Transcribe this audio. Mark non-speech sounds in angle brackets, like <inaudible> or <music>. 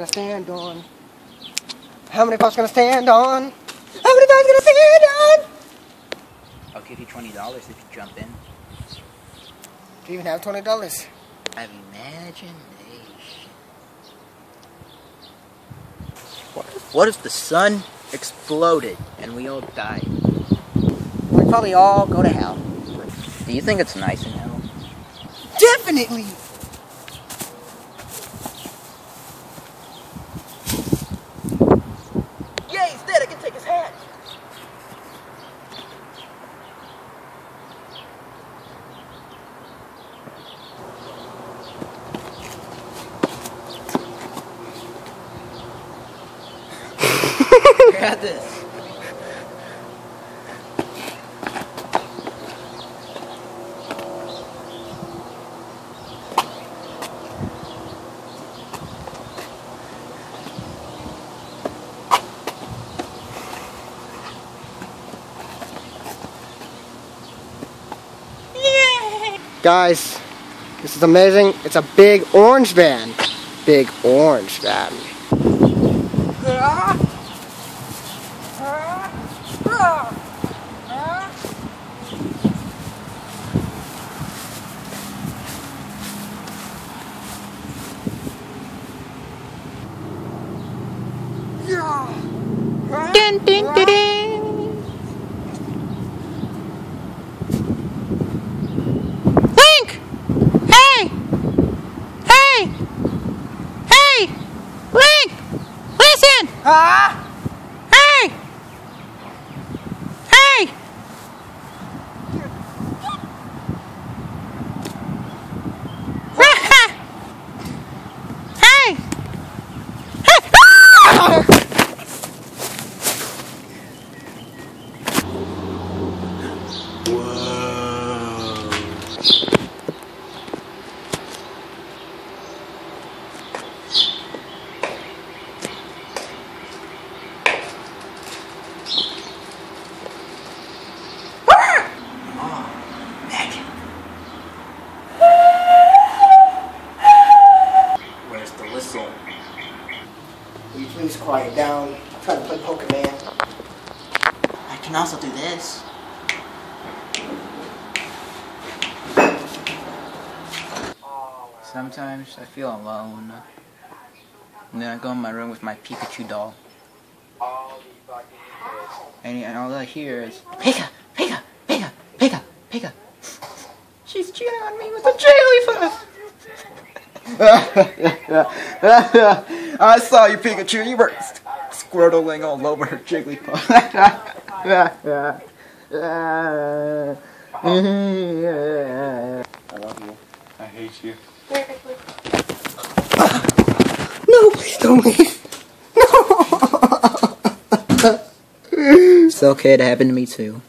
gonna stand on? How many pots gonna stand on? How many pots gonna stand on? I'll give you twenty dollars if you jump in. Do you even have twenty dollars? I have imagination. What if, what if the sun exploded and we all died? We'd probably all go to hell. Do you think it's nice in hell? Definitely. Grab this. Guys, this is amazing. It's a big orange van. Big orange van. Link! Hey! Hey! Hey! Link! Listen! Ah! Will you please quiet down? I'm trying to play Pokemon. I can also do this. Sometimes I feel alone. And then I go in my room with my Pikachu doll. And, and all I hear is Pika, Pika, Pika, Pika, Pika. She's cheating on me with a Jigglypuff. <laughs> I saw you, Pikachu. You were squirtling all over her Jigglypuff. <laughs> I love you. I hate you. No, please don't leave. <laughs> It's okay, it happened to me too.